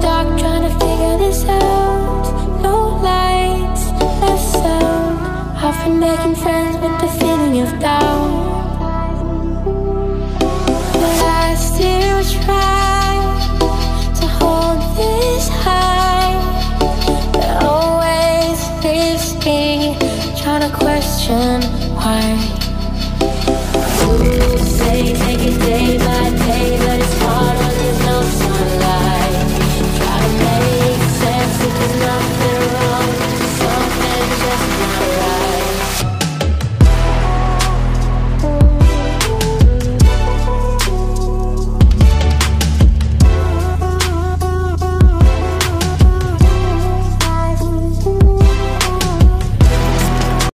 dark trying to figure this out. No lights, no sound. I've been making friends with the feeling of doubt. But I still try to hold this high. But always risking trying to question why. To